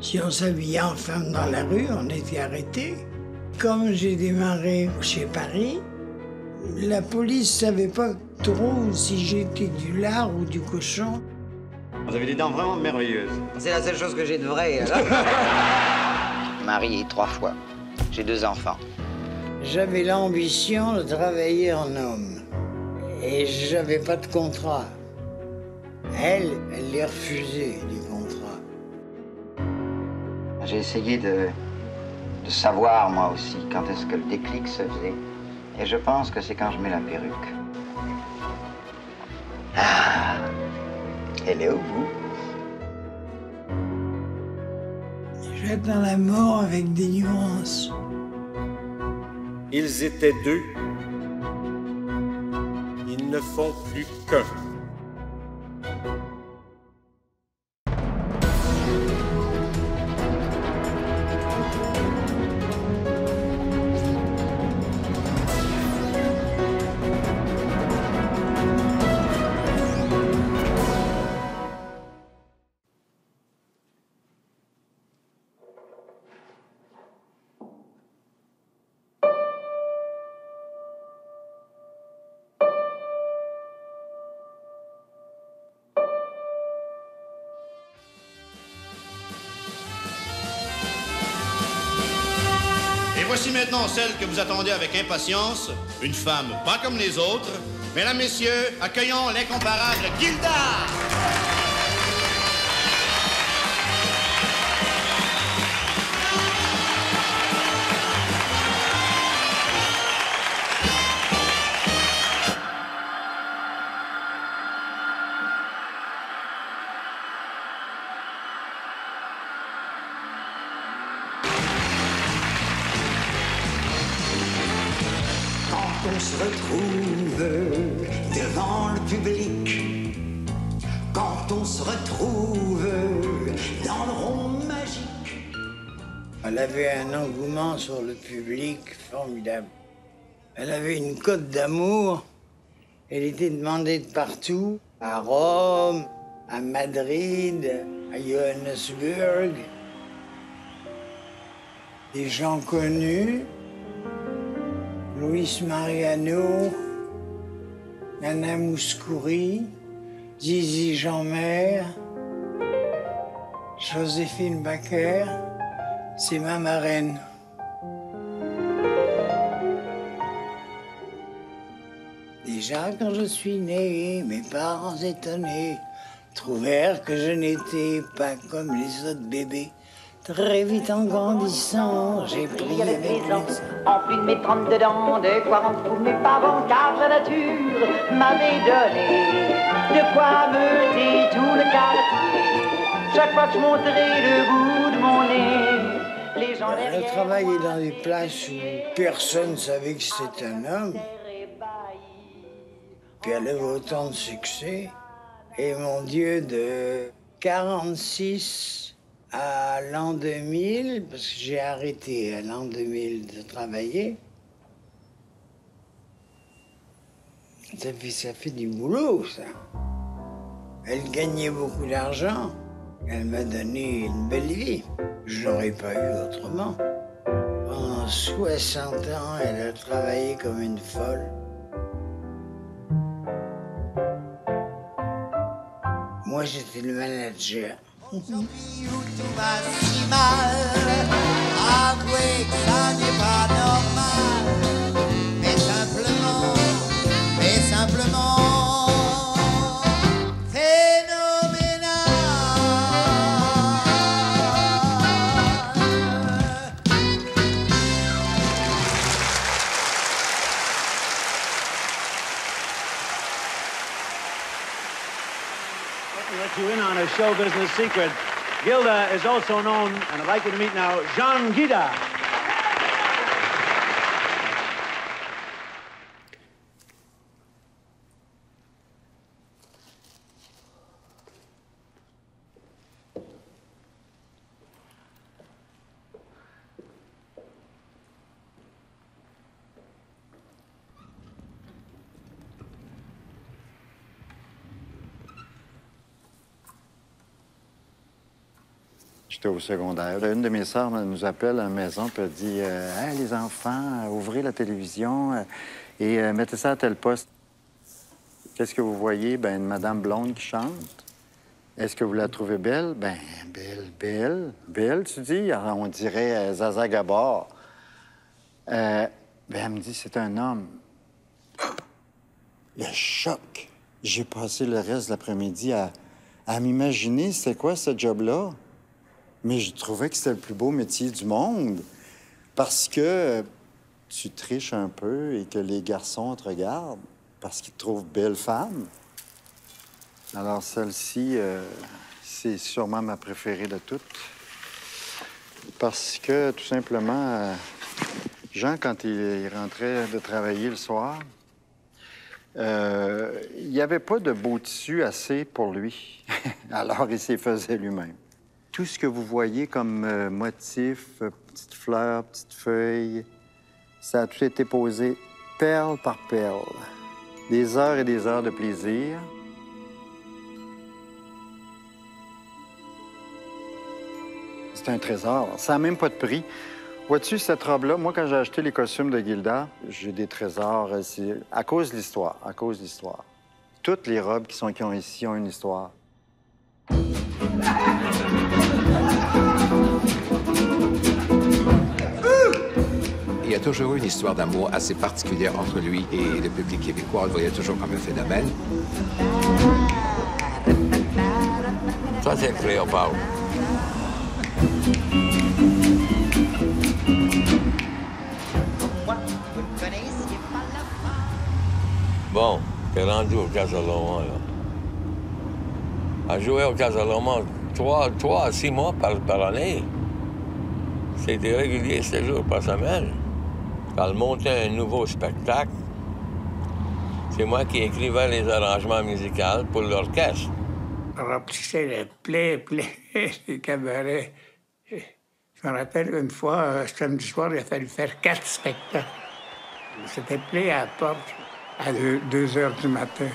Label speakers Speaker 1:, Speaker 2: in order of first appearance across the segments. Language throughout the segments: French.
Speaker 1: Si on s'habillait en femme dans la rue, on était arrêté. Comme j'ai démarré chez Paris, la police savait pas trop si j'étais du lard ou du cochon.
Speaker 2: Vous avez des dents vraiment merveilleuses.
Speaker 3: C'est la seule chose que j'ai de vrai. Marié trois fois. J'ai deux enfants.
Speaker 1: J'avais l'ambition de travailler en homme. Et j'avais pas de contrat. Elle, elle les refusait, les contrats.
Speaker 3: J'ai essayé de, de savoir, moi aussi, quand est-ce que le déclic se faisait. Et je pense que c'est quand je mets la perruque. Ah, elle est au bout.
Speaker 1: J'attends la mort avec des nuances.
Speaker 4: Ils étaient deux. Ils ne font plus qu'un.
Speaker 5: Celle que vous attendez avec impatience, une femme pas comme les autres. Mesdames, Messieurs, accueillons l'incomparable Gilda!
Speaker 1: Sur le public formidable. Elle avait une cote d'amour. Elle était demandée de partout, à Rome, à Madrid, à Johannesburg. Des gens connus, Luis Mariano, Nana Mouskouri, Zizi Jeanmer, Joséphine Baker, c'est ma marraine. Déjà quand je suis né, mes parents étonnés trouvèrent que je n'étais pas comme les autres bébés. Très vite en grandissant, j'ai pris avec
Speaker 6: ans,
Speaker 1: les...
Speaker 6: en plus de mes 32 dents, de quoi rendre fou mes parents, car la nature m'avait donné de quoi me tout le quartier. Chaque fois que je montrais le bout de mon nez, les gens
Speaker 1: Elle
Speaker 6: derrière
Speaker 1: travaillait dans des places où personne ne savait que c'était un homme. Puis elle avait autant de succès. Et mon Dieu, de 46 à l'an 2000, parce que j'ai arrêté à l'an 2000 de travailler, ça fait, ça fait du boulot, ça. Elle gagnait beaucoup d'argent. Elle m'a donné une belle vie. Je n'aurais pas eu autrement. Pendant 60 ans, elle a travaillé comme une folle. Moi, j'étais le manager.
Speaker 7: Show business secret. Gilda is also known, and I'd like you to meet now, Jean Guida.
Speaker 8: J'étais au secondaire. Une de mes sœurs nous appelle à la maison elle dit euh, Hey, les enfants, euh, ouvrez la télévision euh, et mettez ça à tel poste. Qu'est-ce que vous voyez? Ben, une madame blonde qui chante. Est-ce que vous la trouvez belle? Ben, belle, belle. Belle, tu dis? On dirait Zaza Gabor. Ben, elle me dit c'est un homme. Le choc. J'ai passé le reste de l'après-midi à, m'imaginer c'était quoi ce job-là. Mais je trouvais que c'était le plus beau métier du monde parce que tu triches un peu et que les garçons te regardent parce qu'ils te trouvent belle femme. Alors celle-ci, euh, c'est sûrement ma préférée de toutes. Parce que, tout simplement, euh, Jean, quand il, il rentrait de travailler le soir, euh, il n'y avait pas de beau tissu assez pour lui. Alors, il s'y faisait lui-même. Tout ce que vous voyez comme euh, motif, euh, petites fleurs, petites feuilles, ça a tout été posé perle par perle. Des heures et des heures de plaisir. C'est un trésor. Ça n'a même pas de prix. Vois-tu, cette robe-là, moi, quand j'ai acheté les costumes de Gilda, j'ai des trésors. euh, à cause de l'histoire, à cause de l'histoire. Toutes les robes qui sont qui ont ici ont une histoire.
Speaker 9: A toujours eu une histoire d'amour assez particulière entre lui et le public québécois. On le voyait toujours comme un phénomène.
Speaker 10: Ça, c'est Cléopâtre. Bon, t'es rendu au Casaloma, là. À jouer au Casaloma trois, trois à six mois par, par année. C'était régulier, sept jours par semaine. Quand montait un nouveau spectacle, c'est moi qui écrivais les arrangements musicaux pour l'orchestre.
Speaker 11: remplissait les plaies, plaies, les cabarets. Je me rappelle une fois, samedi soir, il a fallu faire quatre spectacles. C'était plaie à la porte à 2 heures du matin.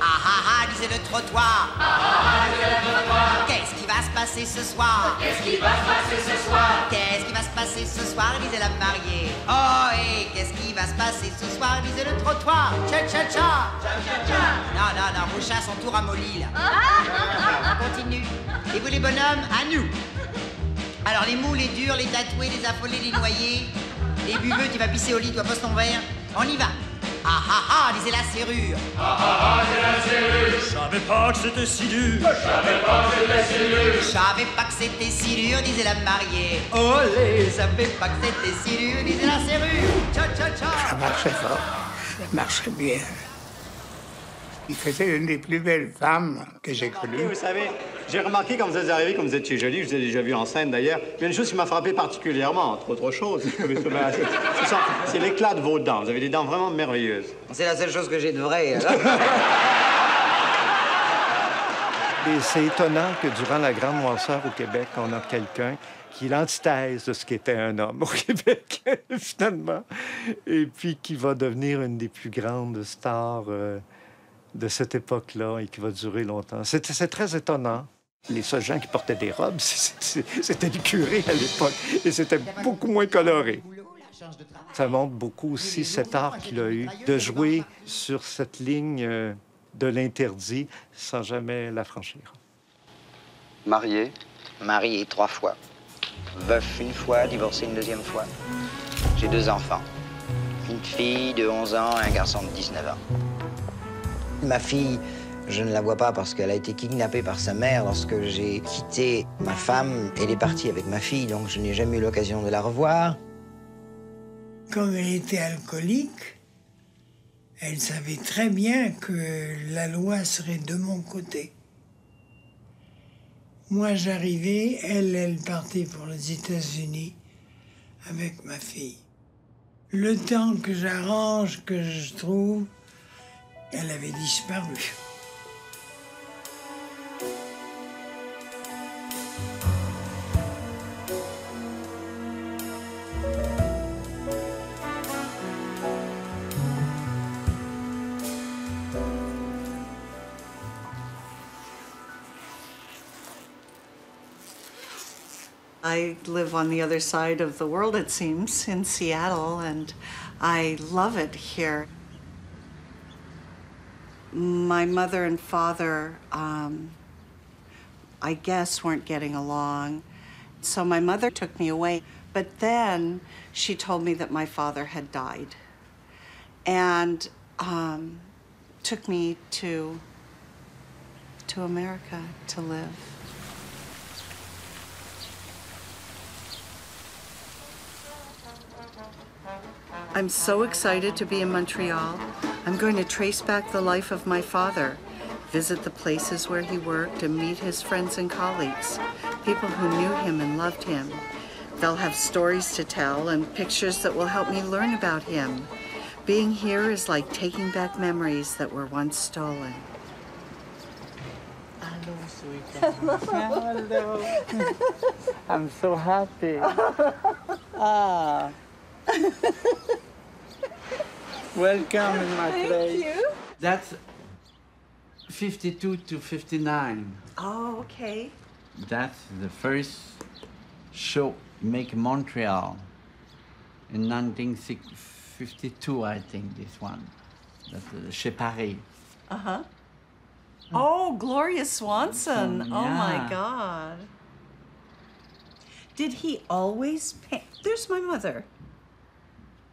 Speaker 12: Ah ah ah, le trottoir. Qu'est-ce qui va se passer ce soir? Qu'est-ce qui va se passer ce soir? Qu'est-ce qui va se passer ce soir? Disait la mariée. Oh, et qu'est-ce qui va se passer ce soir? Disait le trottoir. Tcha tcha tcha. Non, non, non, vos chats sont tout ramollis là. On continue. Et vous les bonhommes, à nous. Alors les mous, les durs, les tatoués, les affolés, les noyés, les buveux, tu vas pisser au lit, tu vas poser ton verre. On y va. Ah ah ah, disait la serrure.
Speaker 13: Je savais pas que c'était si dur. Je savais pas que c'était si dur.
Speaker 12: Je savais pas que c'était si dur, disait la mariée. Olé, je savais pas que c'était si dur, disait la serrure. Tcha tcha tcha.
Speaker 11: Ça marchait fort, ça marchait bien. Il faisait une des plus belles femmes que j'ai connues.
Speaker 2: Vous savez, j'ai remarqué quand vous êtes arrivé, comme vous étiez jolie, je vous ai déjà vu en scène d'ailleurs, il y a une chose qui m'a frappé particulièrement, entre autres choses. C'est- l'éclat de vos dents. Vous avez des dents vraiment merveilleuses.
Speaker 3: C'est la seule chose que j'ai de vrai. alors.
Speaker 14: Et c'est étonnant que durant la Grande Noirceur au Québec, on a quelqu'un qui est l'antithèse de ce qu'était un homme au Québec, finalement, et puis qui va devenir une des plus grandes stars euh, de cette époque-là et qui va durer longtemps. C'est très étonnant. Les seuls gens qui portaient des robes, c'était les curés à l'époque, et c'était beaucoup moins coloré. Ça montre beaucoup aussi cet art qu'il a eu de jouer sur cette ligne euh, de l'interdit sans jamais la franchir.
Speaker 3: Marié Marié trois fois. Veuf une fois, divorcé une deuxième fois. J'ai deux enfants. Une fille de 11 ans et un garçon de 19 ans. Ma fille, je ne la vois pas parce qu'elle a été kidnappée par sa mère lorsque j'ai quitté ma femme. Elle est partie avec ma fille, donc je n'ai jamais eu l'occasion de la revoir.
Speaker 1: Comme elle était alcoolique, elle savait très bien que la loi serait de mon côté. Moi, j'arrivais, elle, elle partait pour les États-Unis avec ma fille. Le temps que j'arrange, que je trouve, elle avait disparu.
Speaker 15: I live on the other side of the world, it seems, in Seattle, and I love it here. My mother and father, um, I guess, weren't getting along. So my mother took me away. But then she told me that my father had died and um, took me to, to America to live. I'm so excited to be in Montreal. I'm going to trace back the life of my father, visit the places where he worked, and meet his friends and colleagues, people who knew him and loved him. They'll have stories to tell and pictures that will help me learn about him. Being here is like taking back memories that were once stolen.
Speaker 11: Hello. I'm so happy. Ah. Welcome in my
Speaker 15: Thank
Speaker 11: place.
Speaker 15: you.
Speaker 11: That's 52 to 59.
Speaker 15: Oh, okay.
Speaker 11: That's the first show make Montreal in 1952, I think, this one. That's uh, chez Paris.
Speaker 15: Uh huh. Oh, Gloria Swanson.
Speaker 11: Swanson,
Speaker 15: Oh my. God. Did he always paint? There's my mother.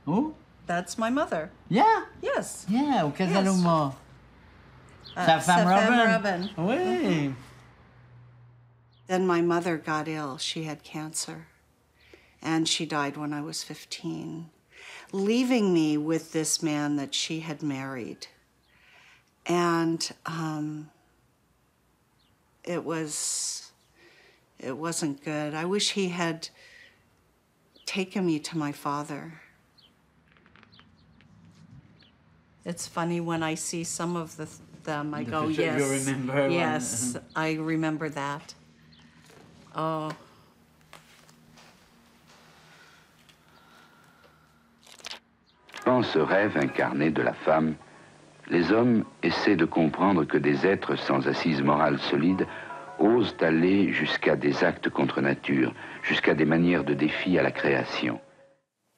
Speaker 11: Who?
Speaker 15: That's my mother.
Speaker 11: Yeah.
Speaker 15: Yes.
Speaker 11: Yeah, au Casaluma.
Speaker 15: Uh,
Speaker 11: Sa femme
Speaker 15: Sa femme
Speaker 11: Robin. Oui.
Speaker 15: Then my mother got ill. She had cancer. And she died when I was 15, leaving me with this man that she had married. And um, it was, it wasn't good. I wish he had taken me to my father. It's funny when I see some of the, them, I
Speaker 11: The
Speaker 15: go, yes.
Speaker 11: you remember one.
Speaker 15: Yes, I remember that. Oh.
Speaker 16: Dans ce rêve incarné de la femme, les hommes essaient de comprendre que des êtres sans assise morale solide osent aller jusqu'à des actes contre nature, jusqu'à des manières de défi à la création.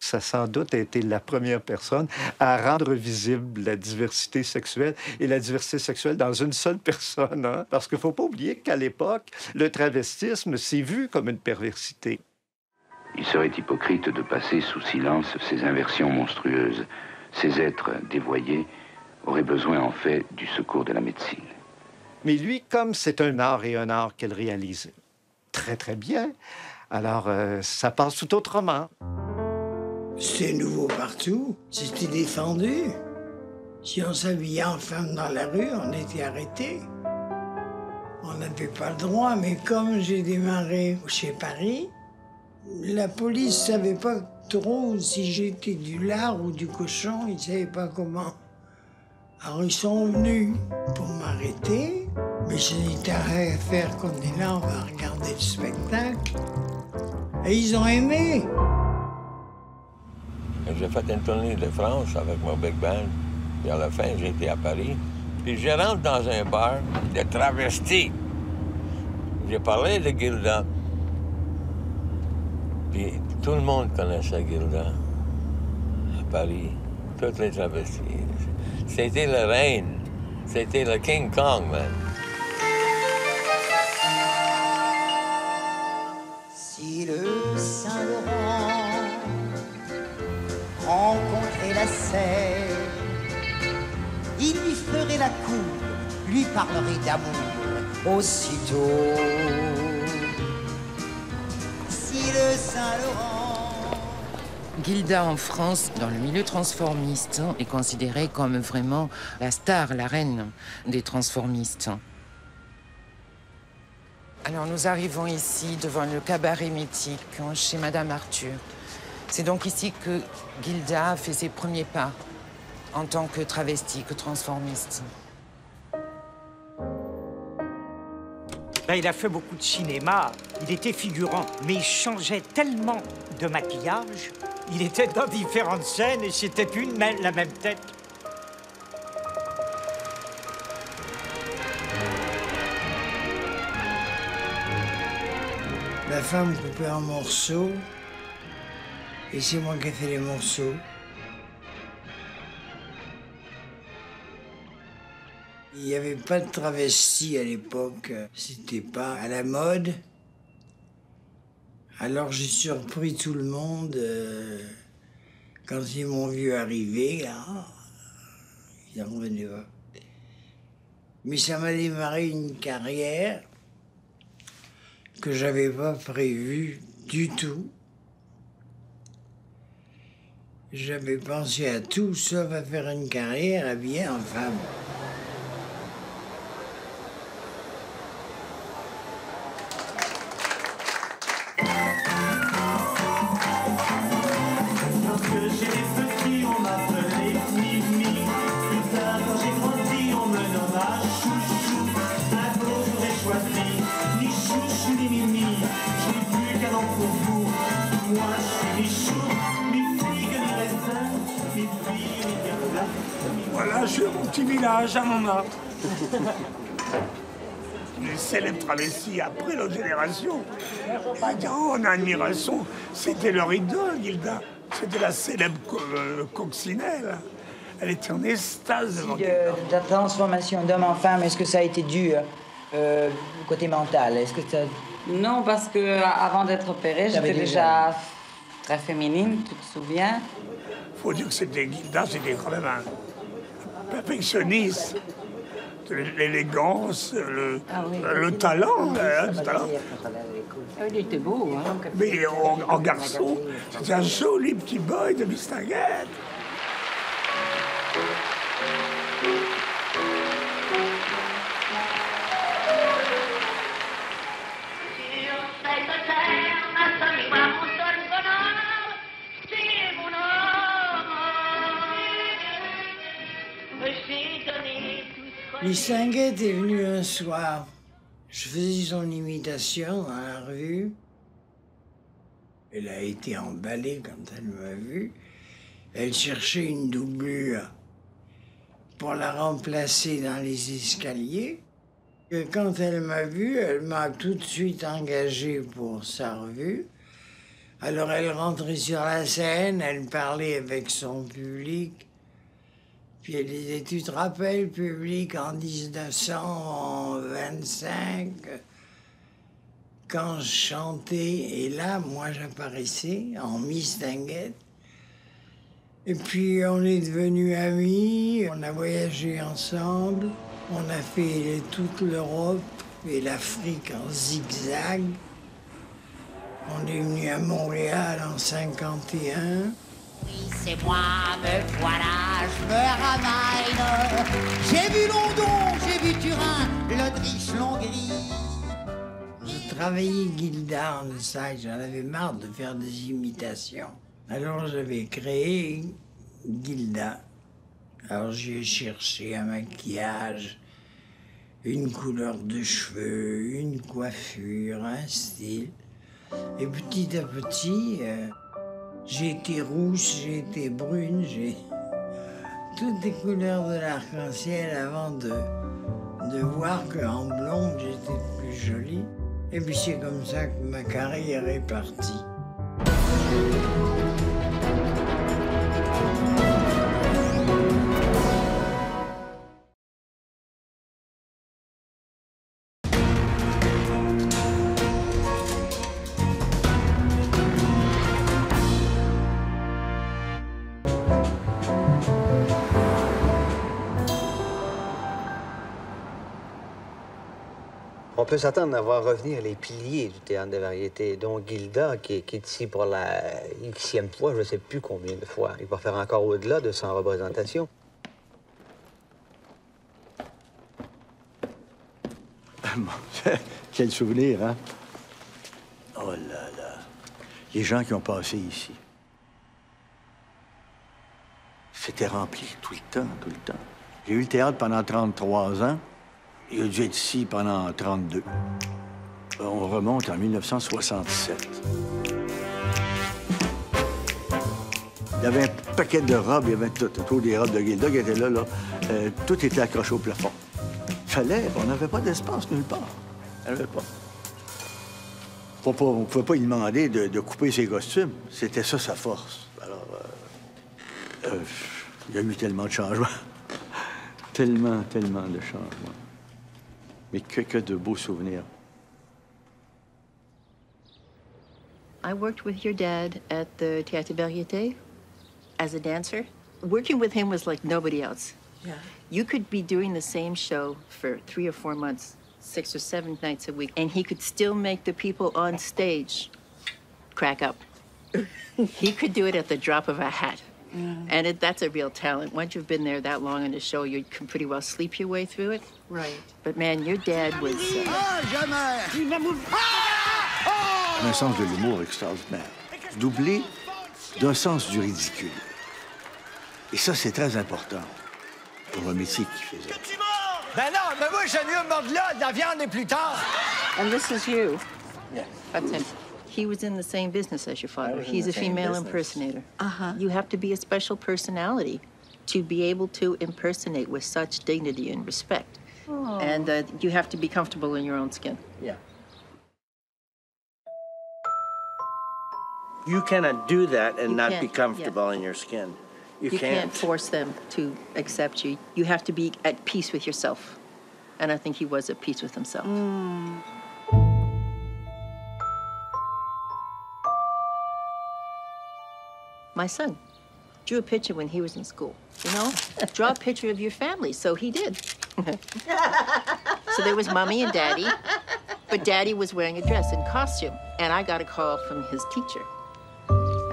Speaker 14: Ça, sans doute, a été la première personne à rendre visible la diversité sexuelle et la diversité sexuelle dans une seule personne. hein. Parce qu'il ne faut pas oublier qu'à l'époque, le travestisme s'est vu comme une perversité.
Speaker 16: Il serait hypocrite de passer sous silence ces inversions monstrueuses. Ces êtres dévoyés auraient besoin en fait du secours de la médecine.
Speaker 14: Mais lui, comme c'est un art et un art qu'elle réalise très, très bien, alors euh, ça passe tout autrement.
Speaker 1: C'était nouveau partout. C'était défendu. Si on s'habillait en femme dans la rue, on était arrêté. On n'avait pas le droit, mais comme j'ai démarré chez Paris, la police savait pas trop si j'étais du lard ou du cochon, ils savaient pas comment. Alors ils sont venus pour m'arrêter, mais je n'ai rien à faire qu'on est là, on va regarder le spectacle. Et ils ont aimé.
Speaker 10: J'ai fait une tournée de France avec mon big band. Puis à la fin, été à Paris. Puis je rentre dans un bar de travestis. J'ai parlé de Gilda. Puis tout le monde connaissait Gilda à Paris. Toutes les travestis. C'était la reine. C'était le King Kong, man.
Speaker 12: Si le rencontrait la Seine, il lui ferait la cour, lui parlerait d'amour aussitôt. Si le Saint-Laurent
Speaker 17: Gilda en France, dans le milieu transformiste, est considérée comme vraiment la star, la reine des transformistes. Alors nous arrivons ici devant le cabaret mythique hein, chez Madame Arthur. C'est donc ici que Gilda a fait ses premiers pas en tant que travestie, que transformiste.
Speaker 18: Ben, il a fait beaucoup de cinéma. Il était figurant, mais il changeait tellement de maquillage. Il était dans différentes scènes et c'était plus une même- la même tête.
Speaker 1: La femme coupée en morceaux, et c'est moi qui ai fait les morceaux. Il n'y avait pas de travesti à l'époque, c'était pas à la mode. Alors j'ai surpris tout le monde euh, quand ils m'ont vu arriver. Ils n'en revenaient pas. Mais ça m'a démarré une carrière que j'avais pas prévue du tout. J'avais pensé à tout sauf à faire une carrière habillée en femme.
Speaker 13: Petit
Speaker 11: village, à Mona. Les célèbres travestis après leur génération. Et en admiration, c'était leur idole, Gilda. C'était la célèbre co- euh, coccinelle. Elle était en extase devant
Speaker 19: de, de la transformation d'homme en femme, est-ce que ça a été dû euh, au côté mental? Est-ce que ça...
Speaker 20: Non, parce que euh, avant d'être opérée, j'étais
Speaker 19: déjà-
Speaker 20: déjà très féminine, tu te souviens?
Speaker 11: Faut dire que c'était Gilda, c'était quand même un perfectionniste. L'élégance, le, le talent, hein, le talent.
Speaker 20: Il était beau, hein
Speaker 11: Mais en, en garçon, c'était un joli petit boy de Mistinguette.
Speaker 1: Mistinguette est venue un soir. Je faisais son imitation dans la rue. Elle a été emballée quand elle m'a vu. Elle cherchait une doublure pour la remplacer dans les escaliers. Quand elle m'a vu, elle m'a tout de suite engagé pour sa revue. Alors elle rentrait sur la scène, elle parlait avec son public. Puis tu te rappelles, public, en 1925, quand je chantais, et là, moi, j'apparaissais en Miss Dinguette. Et puis, on est devenus amis, on a voyagé ensemble, on a fait toute l'Europe et l'Afrique en zigzag. On est venu à Montréal en 51.
Speaker 12: Oui, c'est moi, me voilà, je me ramène. J'ai vu London, j'ai vu Turin, l'Autriche, l'Hongrie.
Speaker 1: Je travaillais Gilda en stage, j'en avais marre de faire des imitations. Alors j'avais créé Gilda. Alors j'ai cherché un maquillage, une couleur de cheveux, une coiffure, un style. Et petit à petit, euh, j'ai été rouge, j'ai été brune, j'ai toutes les couleurs de l'arc-en-ciel avant de, de voir qu'en blonde j'étais plus jolie. Et puis c'est comme ça que ma carrière est partie.
Speaker 21: Peut s'attendre à voir revenir les piliers du théâtre de variété, dont Gilda, qui, est- ici pour la xème fois, je ne sais plus combien de fois. Il va faire encore au-delà de 100 représentations.
Speaker 22: Quel souvenir, hein? Oh là là. Les gens qui ont passé ici. C'était rempli tout le temps, tout le temps. J'ai eu le théâtre pendant 33 ans. Il a dû être ici pendant 32. On remonte en 1967. Il y avait un paquet de robes, il y avait tout, autour des robes de Gilda qui étaient là, là. Euh, tout était accroché au plafond. Fallait, on n'avait pas d'espace nulle part. On pas. On ne pouvait pas lui demander de, de couper ses costumes. C'était ça sa force. Alors, euh, euh, il y a eu tellement de changements. tellement, tellement de changements. Mais que, que de beaux souvenirs.
Speaker 23: I worked with your dad at the Théâtre Variété as a dancer. Working with him was like nobody else.
Speaker 17: Yeah.
Speaker 23: You could be doing the same show for three or four months, six or seven nights a week, and he could still make the people on stage crack up. he could do it at the drop of a hat. And it, that's a real talent. Once you've been there that long in a show, you can pretty well sleep your way through it.
Speaker 17: Right.
Speaker 23: But man, your dad was. Uh,
Speaker 22: Un sens de l'humour extraordinaire. Doublé d'un sens du ridicule. Et ça, c'est très important pour un métier qu'il faisait.
Speaker 18: Ben non, mais moi, j'aime mieux mordre là, de la viande et plus tard.
Speaker 23: And this is you. Yeah. That's him. He was in the same business as your father.
Speaker 17: was in
Speaker 23: He's
Speaker 17: the
Speaker 23: a
Speaker 17: same
Speaker 23: female
Speaker 17: business.
Speaker 23: impersonator. Uh-huh. You have to be a special personality to be able to impersonate with such dignity and respect. And uh, you have to be comfortable in your own skin.
Speaker 17: Yeah.
Speaker 24: You cannot do that and
Speaker 23: You
Speaker 24: not be
Speaker 23: can't,
Speaker 24: comfortable in your skin. You,
Speaker 23: You
Speaker 24: can't.
Speaker 23: can't force them to accept you. You have to be at peace with yourself. And I think he was at peace with himself. My son drew a picture when he was in school. You know, draw a picture of your family. So he did. so there was mommy and daddy, but daddy was wearing a dress and costume. And I got a call from his teacher.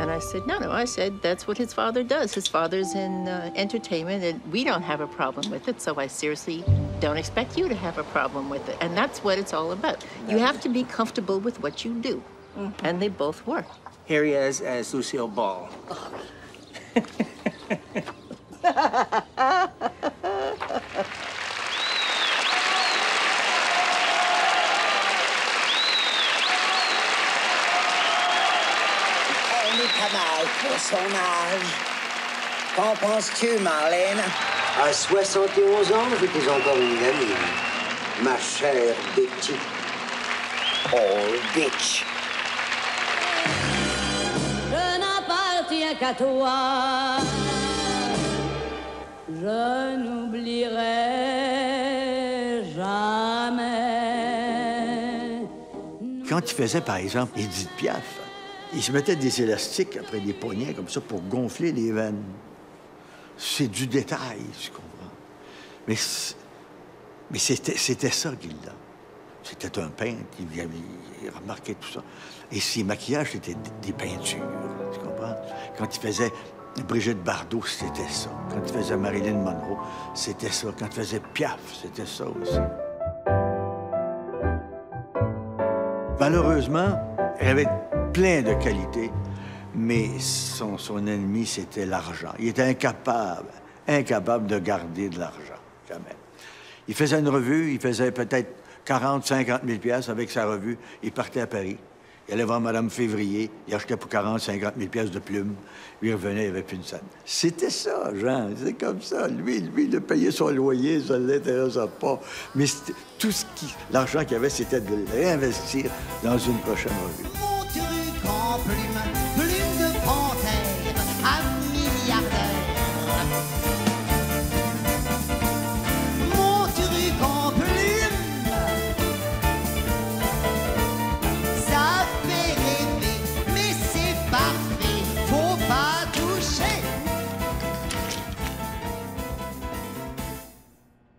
Speaker 23: And I said, no, no. I said, that's what his father does. His father's in uh, entertainment, and we don't have a problem with it. So I seriously don't expect you to have a problem with it. And that's what it's all about. You have to be comfortable with what you do. And they both were.
Speaker 24: Here he is as Lucille Ball.
Speaker 12: Elle est pas mal pour son âge. Qu'en penses-tu, Marlène
Speaker 25: À 71 ans, j'étais encore une gamine. Ma chère Betty.
Speaker 12: Oh, bitch.
Speaker 26: Toi. Je n'oublierai jamais.
Speaker 22: Quand il faisait, par exemple, Edith Piaf, il se mettait des élastiques après des poignets comme ça pour gonfler les veines. C'est du détail, tu comprends. Mais, mais c'était, c'était ça, Gilda. C'était un peintre, il, avait- il remarquait tout ça. Et ses maquillages, c'était des peintures, tu comprends? Quand il faisait Brigitte Bardot, c'était ça. Quand il faisait Marilyn Monroe, c'était ça. Quand il faisait Piaf, c'était ça aussi. Malheureusement, elle avait plein de qualités, mais son, ennemi, c'était l'argent. Il était incapable, incapable de garder de l'argent, jamais. Il faisait une revue, il faisait peut-être 40, 50 000 piastres avec sa revue. Il partait à Paris. Il allait voir Madame Février. Il achetait pour 40, 50 000 piastres de plumes. Lui, il revenait, il avait plus une scène. C'était ça, Jean. C'est comme ça. Lui, lui, il payait son loyer, ça ne l'intéressait pas. Mais tout ce qui... L'argent qu'il avait, c'était de le réinvestir dans une prochaine revue.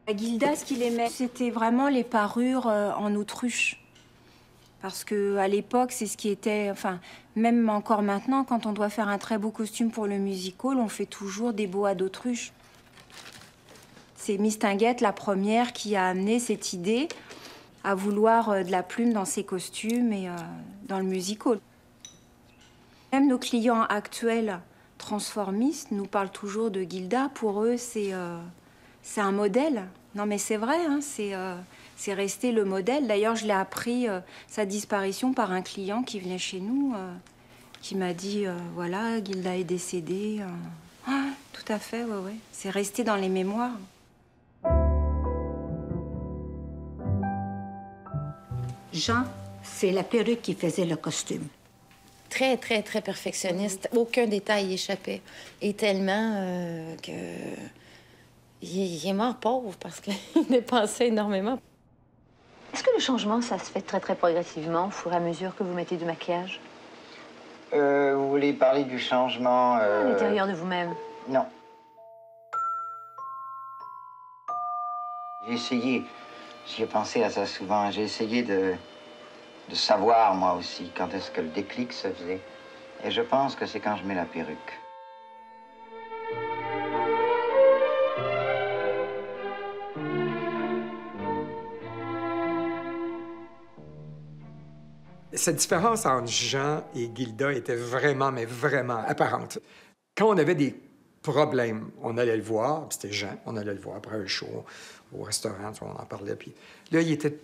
Speaker 27: Gilda, ce qu'il aimait, c'était vraiment les parures euh, en autruche. Parce que à l'époque, c'est ce qui était, enfin, même encore maintenant, quand on doit faire un très beau costume pour le musical, on fait toujours des boas d'autruche. C'est Miss Tinguette, la première, qui a amené cette idée à vouloir euh, de la plume dans ses costumes et euh, dans le musical. Même nos clients actuels transformistes nous parlent toujours de Gilda. Pour eux, c'est c'est un modèle. Non, mais c'est vrai, hein, c'est euh, c'est resté le modèle. D'ailleurs, je l'ai appris, euh, sa disparition, par un client qui venait chez nous, euh, qui m'a dit euh, voilà, Gilda est décédée. euh. Ah, tout à fait, ouais, ouais. C'est resté dans les mémoires.
Speaker 15: Jean
Speaker 28: C'est la perruque qui faisait le costume.
Speaker 29: Très, très, très perfectionniste. Aucun détail échappait. Et tellement euh, que. Il, il est mort pauvre parce qu'il dépensait énormément.
Speaker 30: Est-ce que le changement, ça se fait très, très progressivement au fur et à mesure que vous mettez du maquillage?
Speaker 3: Euh, vous voulez parler du changement
Speaker 30: à
Speaker 3: euh,
Speaker 30: l'intérieur de vous-même
Speaker 3: Non. J'ai essayé, j'y ai pensé à ça souvent, j'ai essayé de, de savoir moi aussi quand est-ce que le déclic se faisait. Et je pense que c'est quand je mets la perruque.
Speaker 31: Cette différence entre Jean et Gilda était vraiment, mais vraiment apparente. Quand on avait des problèmes, on allait le voir, c'était Jean, on allait le voir après un show, au restaurant, on en parlait, puis là, il était,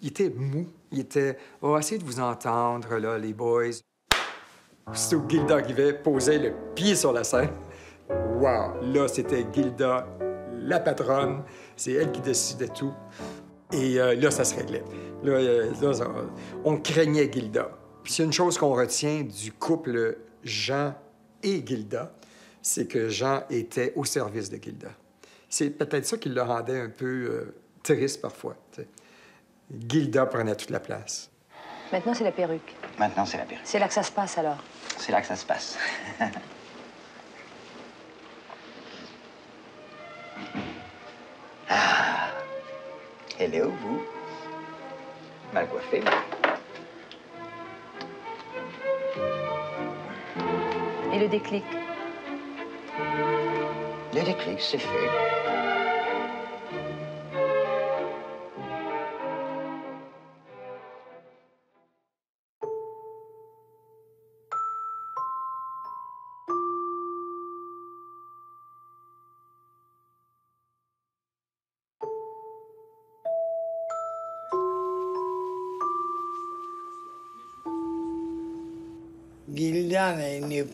Speaker 31: il était mou. Il était, oh, essayez de vous entendre, là, les boys. C'est où Gilda arrivait, posait le pied sur la scène. Wow! Là, c'était Gilda, la patronne. C'est elle qui décidait tout. Et euh, là, ça se réglait. Là, euh, là, ça- on craignait Gilda. Puis c'est une chose qu'on retient du couple Jean et Gilda, c'est que Jean était au service de Gilda. C'est peut-être ça qui le rendait un peu euh, triste parfois. Gilda prenait toute la place.
Speaker 30: Maintenant, c'est la perruque.
Speaker 3: Maintenant, c'est la perruque.
Speaker 30: C'est là que ça se passe, alors.
Speaker 3: C'est là que ça se passe. ah, elle est au bout. Mal coiffée.
Speaker 30: Et le déclic?
Speaker 3: Le déclic, c'est fait.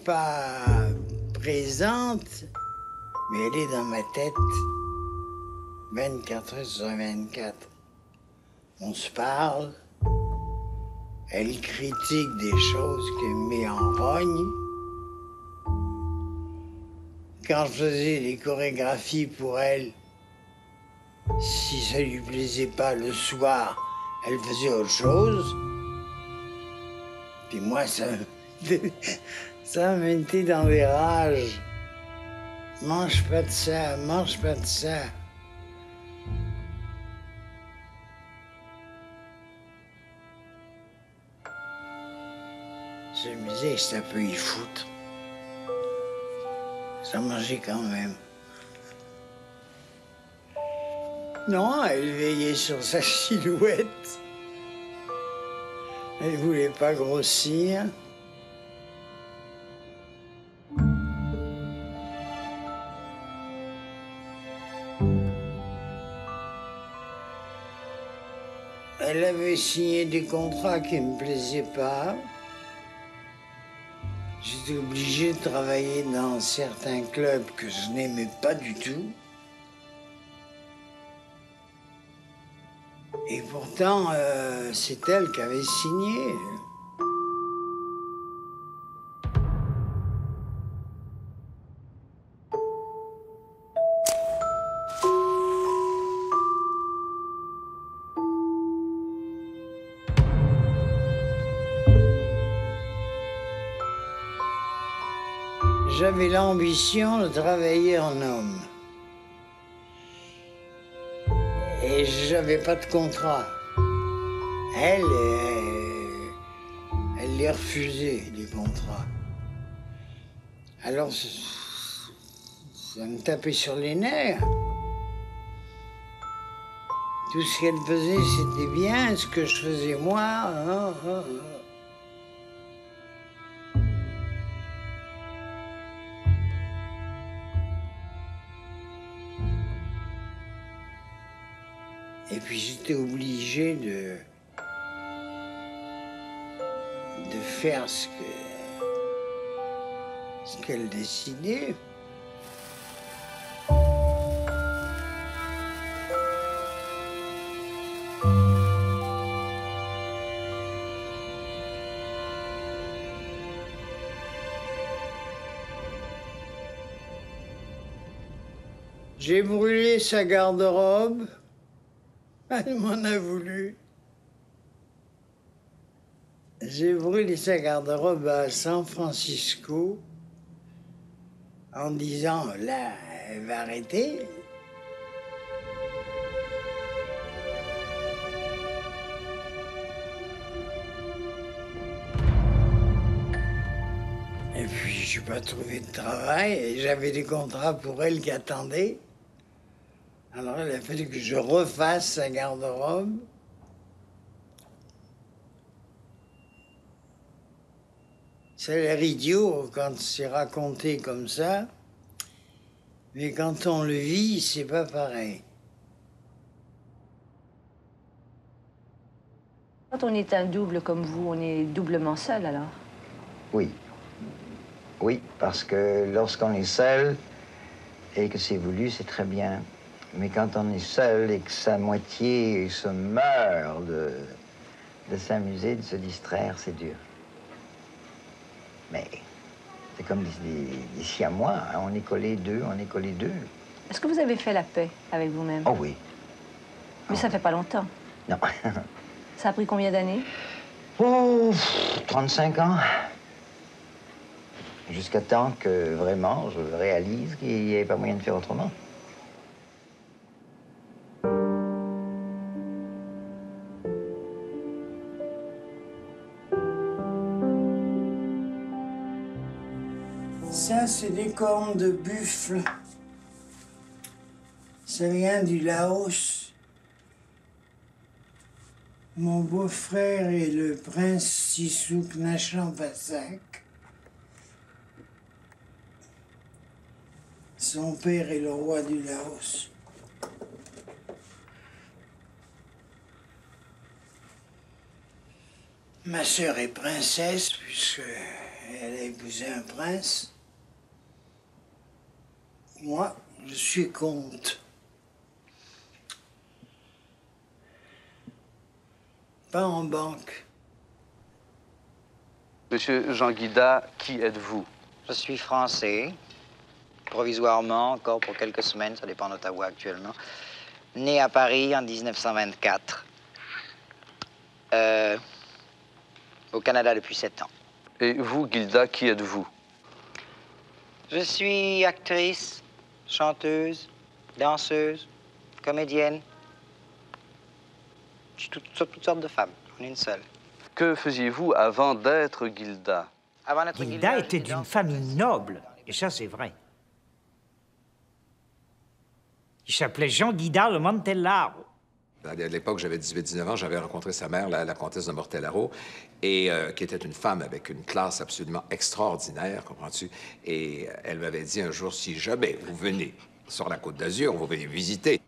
Speaker 1: Pas présente, mais elle est dans ma tête 24 heures sur 24. On se parle, elle critique des choses qui me met en rogne. Quand je faisais les chorégraphies pour elle, si ça lui plaisait pas le soir, elle faisait autre chose. Puis moi, ça, ça me dans des rages. Mange pas de ça, mange pas de ça. Je me disais ça peut y foutre. Ça mangeait quand même. Non, elle veillait sur sa silhouette. Elle voulait pas grossir. Avait signé des contrats qui ne me plaisaient pas. J'étais obligé de travailler dans certains clubs que je n'aimais pas du tout. Et pourtant, euh, c'est elle qui avait signé. J'avais l'ambition de travailler en homme. Et j'avais pas de contrat. Elle, euh, elle les refusait, les contrats. Alors, ça me tapait sur les nerfs. Tout ce qu'elle faisait, c'était bien. Ce que je faisais moi, ah, ah, ah. puis j'étais obligé de, de faire ce que ce qu'elle décidait. J'ai brûlé sa garde-robe. Elle m'en a voulu. J'ai brûlé sa garde-robe à San Francisco en disant là, elle va arrêter. Et puis, je n'ai pas trouvé de travail et j'avais des contrats pour elle qui attendaient. Alors, il a fallu que je refasse sa garde-robe. Ça a l'air idiot quand c'est raconté comme ça, mais quand on le vit, c'est pas pareil.
Speaker 30: Quand on est un double comme vous, on est doublement seul alors?
Speaker 3: Oui. Oui, parce que lorsqu'on est seul et que c'est voulu, c'est très bien. Mais quand on est seul et que sa moitié se meurt de, de s'amuser, de se distraire, c'est dur. Mais c'est comme des, des, siamois, hein. on est collés deux, on est collés deux.
Speaker 30: Est-ce que vous avez fait la paix avec vous-même?
Speaker 3: Oh oui.
Speaker 30: Mais ça fait pas longtemps.
Speaker 3: Non.
Speaker 30: Ça a pris combien d'années?
Speaker 3: Oh, 35 ans. Jusqu'à temps que vraiment je réalise qu'il n'y avait pas moyen de faire autrement.
Speaker 1: C'est des cornes de buffle. Ça vient du Laos. Mon beau-frère est le prince Sissouk Nachampasak. Son père est le roi du Laos. Ma sœur est princesse puisqu'elle a épousé un prince. Moi, je suis comte. Pas en banque.
Speaker 32: Monsieur Jean Guida, qui êtes-vous?
Speaker 3: Je suis français, provisoirement, encore pour quelques semaines, ça dépend d'Ottawa actuellement. Né à Paris en 1924. Euh, au Canada depuis sept ans.
Speaker 32: Et vous, Gilda, qui êtes-vous?
Speaker 3: Je suis actrice, chanteuse, danseuse, comédienne. Je suis toutes, toutes sortes de femmes, en une seule.
Speaker 32: Que faisiez-vous avant d'être Gilda?
Speaker 3: Avant d'être
Speaker 18: Gilda était d'une famille noble, et ça c'est vrai. Il s'appelait Jean Guida le Montellaro.
Speaker 33: À l'époque, j'avais 18-19 ans, j'avais rencontré sa mère, la, comtesse de Mortellaro, et euh, qui était une femme avec une classe absolument extraordinaire, comprends-tu? Et euh, elle m'avait dit un jour, si jamais vous venez sur la Côte d'Azur, vous venez visiter.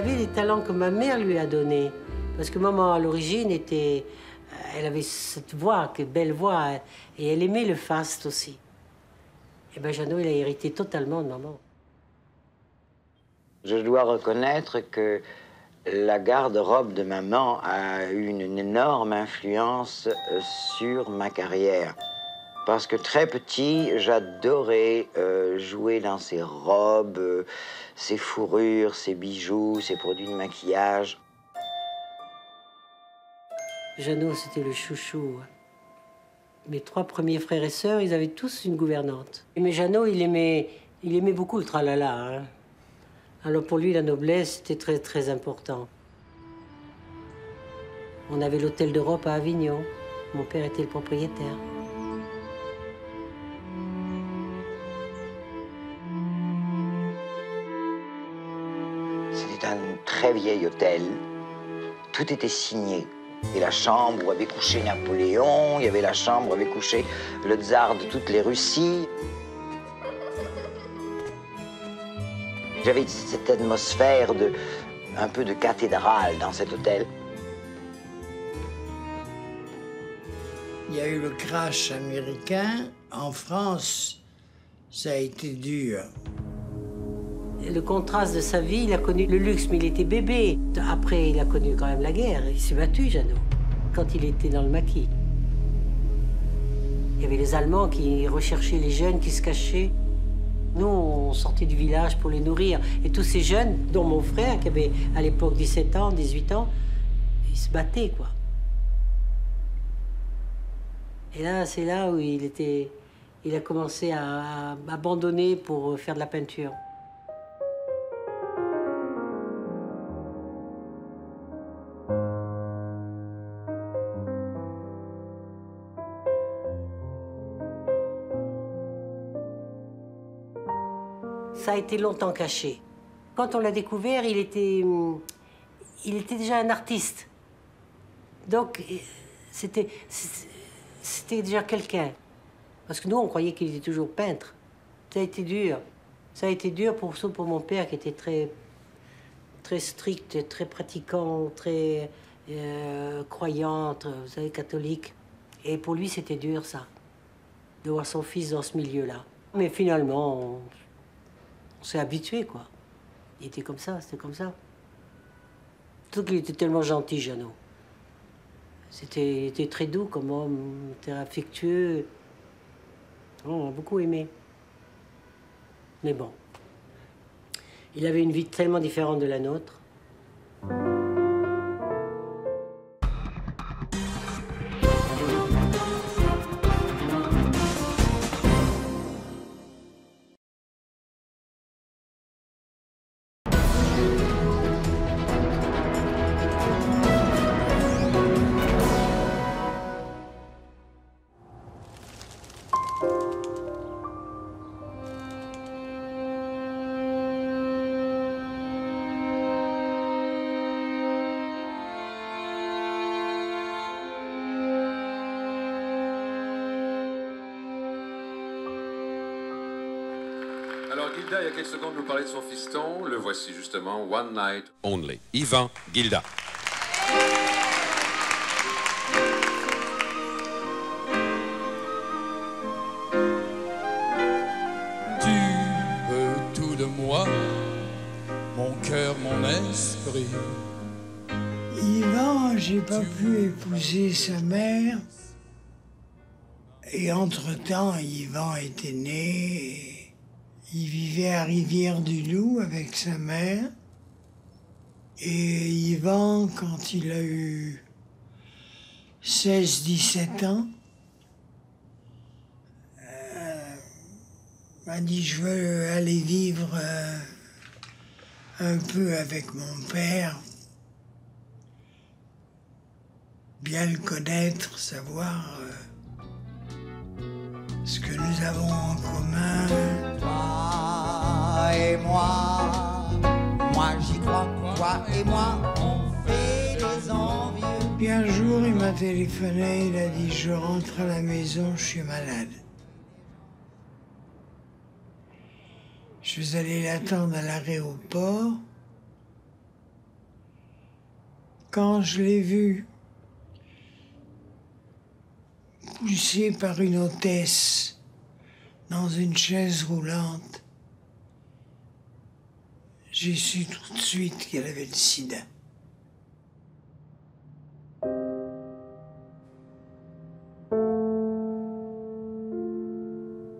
Speaker 34: Avait les talents que ma mère lui a donnés. Parce que maman, à l'origine, était. euh, Elle avait cette voix, que belle voix, et elle aimait le faste aussi. Et ben Jeannot, il a hérité totalement de maman.
Speaker 3: Je dois reconnaître que la garde-robe de maman a eu une énorme influence euh, sur ma carrière. Parce que très petit, j'adorais euh, jouer dans ses robes, euh, ses fourrures, ses bijoux, ses produits de maquillage.
Speaker 34: Jeannot, c'était le chouchou. Mes trois premiers frères et sœurs, ils avaient tous une gouvernante. Mais Jeannot, il aimait, il aimait beaucoup le tralala. hein. Alors pour lui, la noblesse, c'était très, très important. On avait l'hôtel d'Europe à Avignon. Mon père était le propriétaire.
Speaker 3: Très vieil hôtel tout était signé. Et la chambre où avait couché Napoléon, il y avait la chambre où avait couché le tsar de toutes les Russies. J'avais cette atmosphère de, un peu de cathédrale dans cet hôtel.
Speaker 1: Il y a eu le crash américain. En France, ça a été dur.
Speaker 34: Le contraste de sa vie, il a connu le luxe, mais il était bébé. Après, il a connu quand même la guerre. Il s'est battu, Jeannot, quand il était dans le maquis. Il y avait les Allemands qui recherchaient les jeunes, qui se cachaient. Nous, on sortait du village pour les nourrir. Et tous ces jeunes, dont mon frère, qui avait à l'époque 17 ans, 18 ans, ils se battaient, quoi. Et là, c'est là où il était. Il a commencé à, abandonner pour faire de la peinture. Longtemps caché. Quand on l'a découvert, il était, hum, il était déjà un artiste. Donc, c'était, c'était déjà quelqu'un. Parce que nous, on croyait qu'il était toujours peintre. Ça a été dur. Ça a été dur pour, pour mon père qui était très, très strict, très pratiquant, très euh, croyant, vous savez, catholique. Et pour lui, c'était dur, ça, de voir son fils dans ce milieu-là. Mais finalement, on, s'est habitué, quoi. Il était comme ça, c'était comme ça. Surtout qu'il était tellement gentil, Jeannot. C'était il était très doux comme homme, très affectueux. Oh, on a beaucoup aimé. Mais bon. Il avait une vie tellement différente de la nôtre.
Speaker 35: Secondes, nous parlait de son fiston. Le voici justement, One Night
Speaker 36: Only. Yvan Gilda.
Speaker 37: Tu veux tout de moi, mon cœur, mon esprit.
Speaker 1: Yvan, j'ai pas pu épouser sa mère. Et entre-temps, Yvan était né. Il vivait à Rivière-du-Loup avec sa mère. Et Yvan, quand il a eu 16-17 ans, euh, m'a dit je veux aller vivre euh, un peu avec mon père, bien le connaître, savoir euh, ce que nous avons en commun.
Speaker 12: Et moi, on fait des envieux.
Speaker 1: Puis un jour, il m'a téléphoné, il a dit Je rentre à la maison, je suis malade. Je suis allé l'attendre à l'aéroport. Quand je l'ai vu poussé par une hôtesse dans une chaise roulante, j'ai su tout de suite qu'elle avait le sida.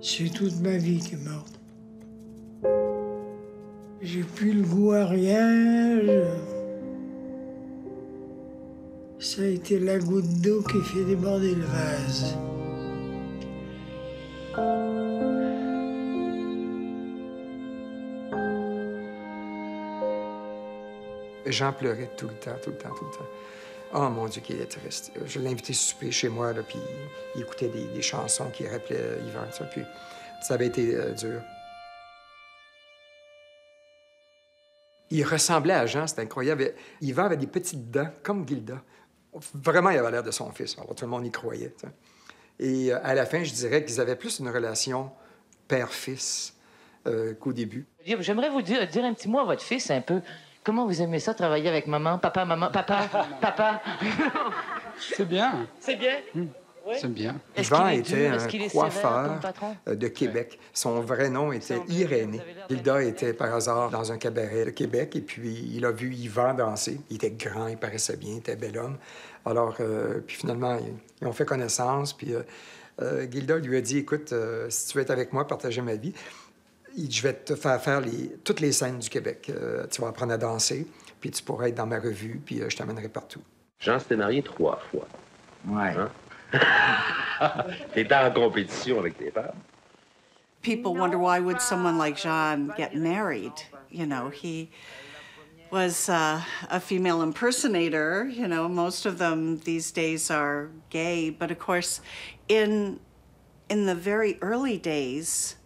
Speaker 1: C'est toute ma vie qui est morte. J'ai plus le goût à rien. Ça a été la goutte d'eau qui fait déborder le vase.
Speaker 31: Jean pleurait tout le temps, tout le temps, tout le temps. Oh mon Dieu, qu'il était triste. Je l'ai invité souper chez moi, puis il écoutait des, des chansons qui rappelaient Yvan, ça, puis ça avait été euh, dur. Il ressemblait à Jean, c'était incroyable. Yvan avait des petites dents, comme Gilda. Vraiment, il avait l'air de son fils. Tout le monde y croyait. Et euh, à la fin, je dirais qu'ils avaient plus une relation père-fils euh, qu'au début.
Speaker 38: J'aimerais vous dire un petit mot à votre fils, un peu. Comment vous aimez ça, travailler avec maman, papa, maman, papa, papa?
Speaker 39: C'est bien.
Speaker 38: C'est bien? Ouais.
Speaker 39: C'est bien.
Speaker 31: Yvan
Speaker 38: est
Speaker 31: était un
Speaker 38: est
Speaker 31: coiffeur de Québec. Son vrai nom était Irénée. Gilda était par hasard dans un cabaret de Québec et puis il a vu Yvan danser. Il était grand, il paraissait bien, il était bel homme. Alors, euh, puis finalement, ils, ont fait connaissance. Puis euh, euh, Gilda lui a dit Écoute, euh, si tu veux être avec moi, partager ma vie, je vais te faire faire les- toutes les scènes du Québec. Euh, tu vas apprendre à danser, puis tu pourras être dans ma revue, puis euh, je t'amènerai partout.
Speaker 40: Jean s'était marié trois fois.
Speaker 25: Ouais.
Speaker 40: T'étais en compétition avec tes femmes.
Speaker 15: People wonder why would someone like Jean get married? You know, he was uh, a female impersonator. You know, most of them these days are gay, but of course, in in the very early days,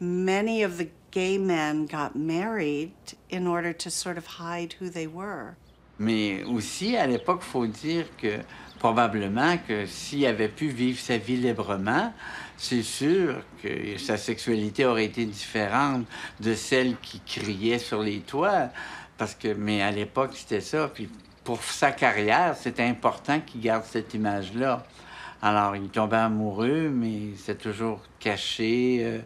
Speaker 15: many of the gay men got married in order to sort of hide who they were.
Speaker 41: Mais aussi, à l'époque, faut dire que probablement que s'il avait pu vivre sa vie librement, c'est sûr que sa sexualité aurait été différente de celle qui criait sur les toits. Parce que, mais à l'époque, c'était ça. Puis pour sa carrière, c'était important qu'il garde cette image-là. Alors, il tombait amoureux, mais c'est toujours caché. euh,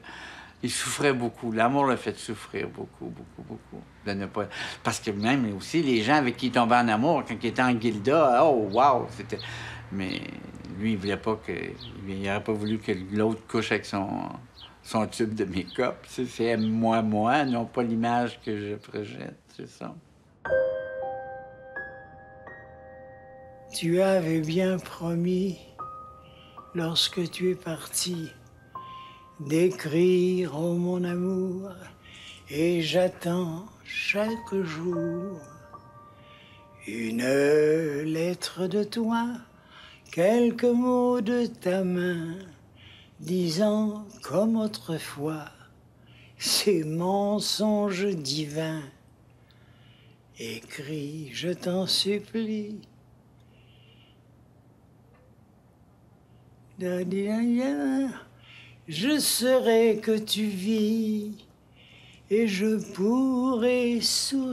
Speaker 41: il souffrait beaucoup. L'amour l'a fait souffrir beaucoup, beaucoup, beaucoup. De ne pas... Parce que même aussi, les gens avec qui il tombait en amour, quand il était en Gilda, oh, wow! C'était... Mais lui, il voulait pas que... Il n'aurait pas voulu que l'autre couche avec son, son tube de make-up. C'est moi, moi, non pas l'image que je projette, c'est ça.
Speaker 1: Tu avais bien promis, lorsque tu es parti, d'écrire, oh mon amour, et j'attends chaque jour une lettre de toi, quelques mots de ta main, disant comme autrefois ces mensonges divins. Écris, je t'en supplie. Da. Je saurai que tu vis et je pourrai sourire.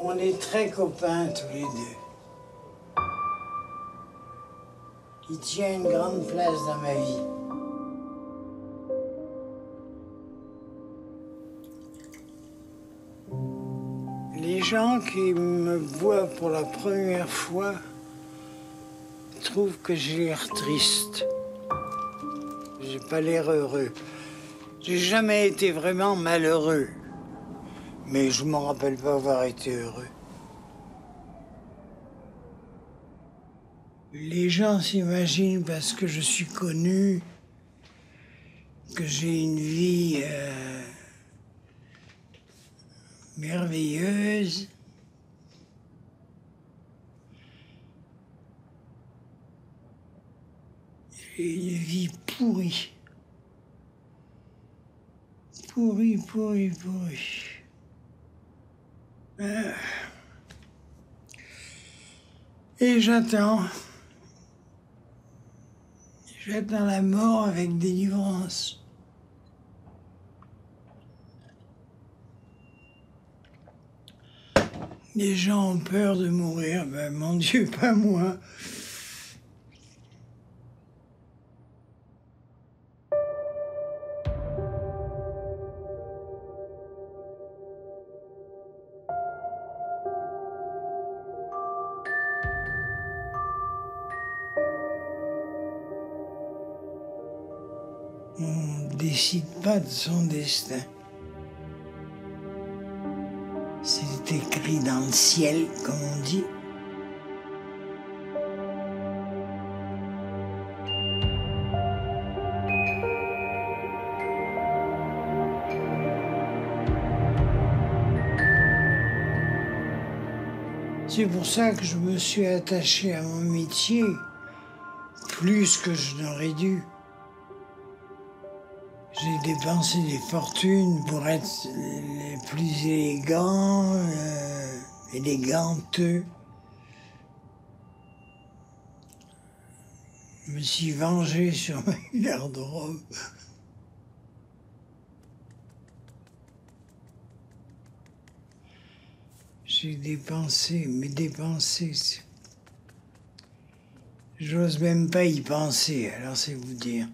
Speaker 1: On est très copains tous les deux. Il tient une grande place dans ma vie. Gens qui me voient pour la première fois trouvent que j'ai l'air triste. J'ai pas l'air heureux. J'ai jamais été vraiment malheureux. Mais je m'en rappelle pas avoir été heureux. Les gens s'imaginent parce que je suis connu que j'ai une vie euh, merveilleuse. Une vie pourrie. Pourrie, pourrie, pourrie. Ah. Et j'attends. J'attends la mort avec délivrance. Les gens ont peur de mourir, ben mon Dieu, pas moi. On ne décide pas de son destin. Dans le ciel, comme on dit. C'est pour ça que je me suis attaché à mon métier plus que je n'aurais dû. J'ai dépensé des fortunes pour être les plus élégants, euh, éléganteux. Je me suis vengé sur ma garde-robe. J'ai dépensé, mais dépensé. J'ose même pas y penser, alors c'est vous dire.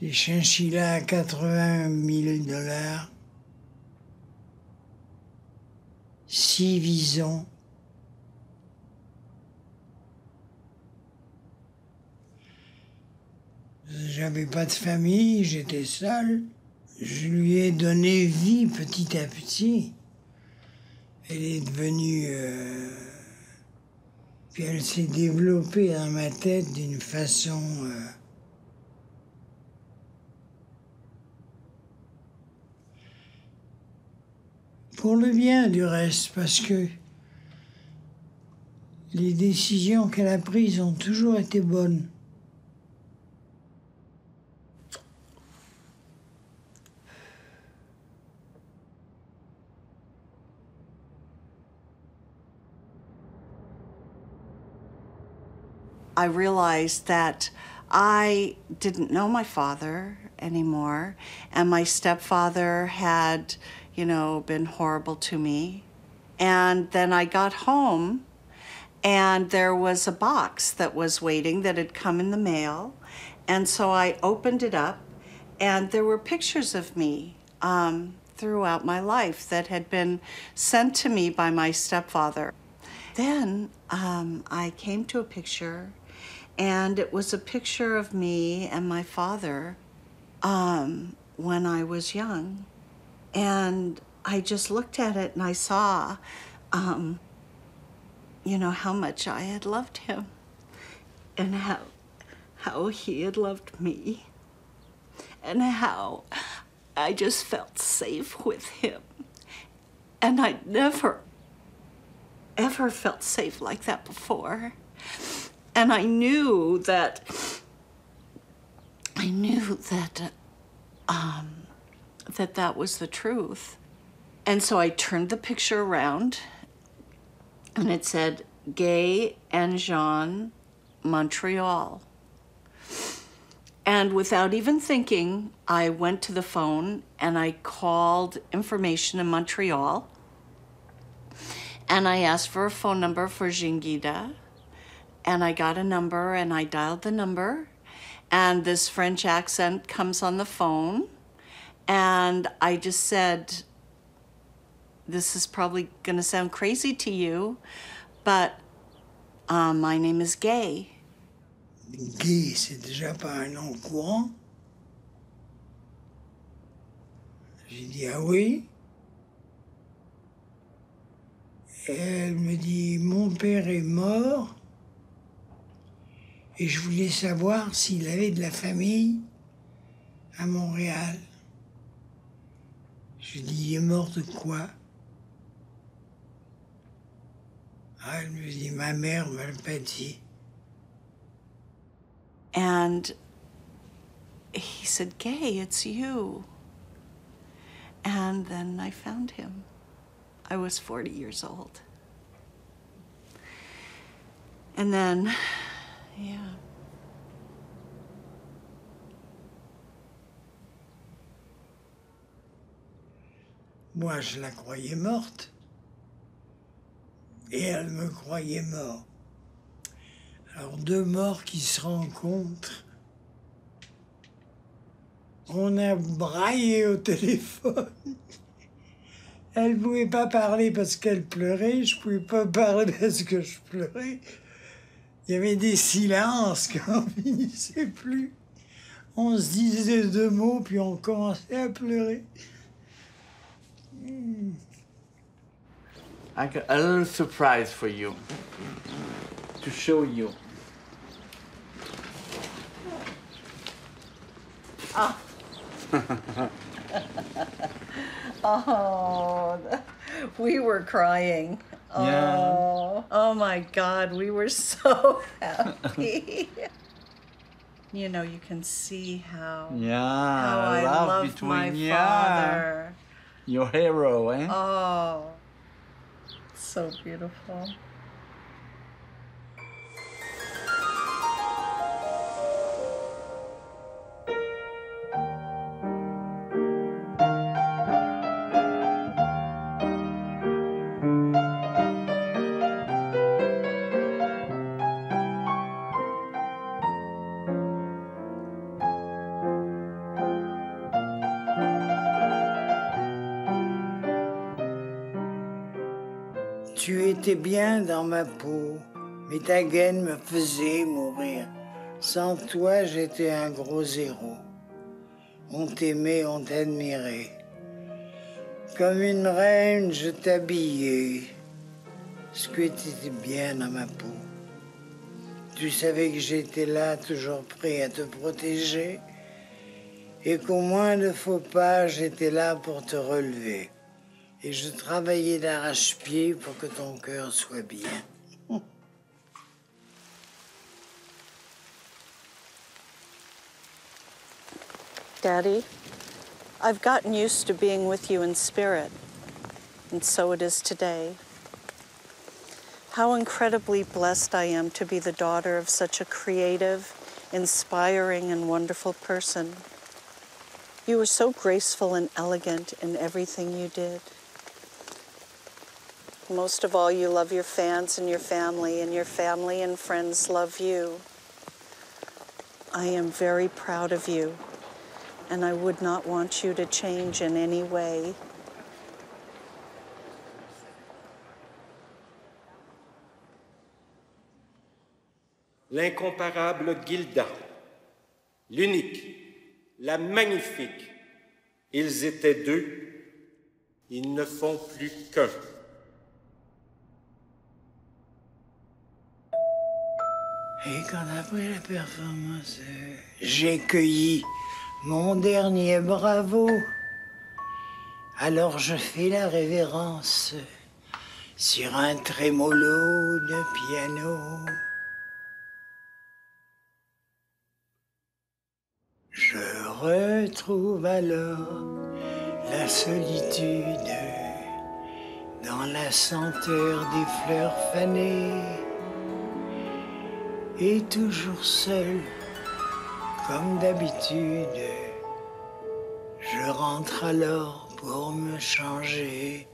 Speaker 1: Des chinchillas à 80 000 dollars. Visons. J'avais pas de famille, j'étais seul. Je lui ai donné vie petit à petit. Elle est devenue... euh, Puis elle s'est développée dans ma tête d'une façon... euh, Pour le bien du reste, parce que les décisions qu'elle a prises ont toujours été bonnes.
Speaker 15: I realized that I didn't know my father anymore, and my stepfather had, you know, been horrible to me. And then I got home, and there was a box that was waiting that had come in the mail. And so I opened it up, and there were pictures of me um, throughout my life that had been sent to me by my stepfather. Then um, I came to a picture, and it was a picture of me and my father um, when I was young. And I just looked at it and I saw, um, you know, how much I had loved him and how, how he had loved me and how I just felt safe with him. And I'd never, ever felt safe like that before. And I knew that, I knew that, um, that that was the truth. And so I turned the picture around and it said, Gay and Jean, Montreal. And without even thinking, I went to the phone and I called information in Montreal. And I asked for a phone number for Jingida. And I got a number and I dialed the number. And this French accent comes on the phone. And I just said, This is probably going to sound crazy to you, but uh, my name is Gay.
Speaker 1: Guy, c'est déjà pas un nom courant. J'ai dit ah oui. Et elle me dit mon père est mort et je voulais savoir s'il avait de la famille à Montréal. Je dis il est mort de quoi Ah, Elle me dit ma mère pas dit.
Speaker 15: And he said, Gay, it's you. And then I found him. I was 40 years old. And then, yeah.
Speaker 1: Moi, je la croyais morte. Et elle me croyait mort. Alors, deux morts qui se rencontrent. On a braillé au téléphone. Elle ne pouvait pas parler parce qu'elle pleurait. Je ne pouvais pas parler parce que je pleurais. Il y avait des silences qu'on ne finissait plus. On se disait deux mots, puis on commençait à pleurer.
Speaker 41: I got a little surprise for you to show you.
Speaker 15: Ah. oh, we were crying.
Speaker 41: Yeah.
Speaker 15: Oh, oh my God, we were so happy. you know, you can see how
Speaker 41: Yeah,
Speaker 15: how I
Speaker 41: love
Speaker 15: love
Speaker 41: between
Speaker 15: my
Speaker 41: yeah.
Speaker 15: father.
Speaker 41: Your hero, hein?
Speaker 15: Oh, so beautiful.
Speaker 1: Tu étais bien dans ma peau, mais ta gaine me faisait mourir. Sans toi, j'étais un gros zéro. On t'aimait, on t'admirait. Comme une reine, je t'habillais. Ce que tu étais bien dans ma peau. Tu savais que j'étais là, toujours prêt à te protéger. Et qu'au moins de faux pas, j'étais là pour te relever. Et je travaillais d'arrache-pied pour que ton cœur soit bien.
Speaker 15: Daddy, I've gotten used to being with you in spirit, and so it is today. How incredibly blessed I am to be the daughter of such a creative, inspiring, and wonderful person. You were so graceful and elegant in everything you did. Most of all, you love your fans and your family, and your family and friends love you. I am very proud of you, and I would not want you to change in any way.
Speaker 42: L'incomparable Gilda, l'unique, la magnifique. Ils étaient deux, ils ne font plus qu'un.
Speaker 1: Et quand après la performance, j'ai cueilli mon dernier bravo, alors je fais la révérence sur un trémolo de piano. Je retrouve alors la solitude dans la senteur des fleurs fanées et toujours seul, comme d'habitude. Je rentre alors pour me changer.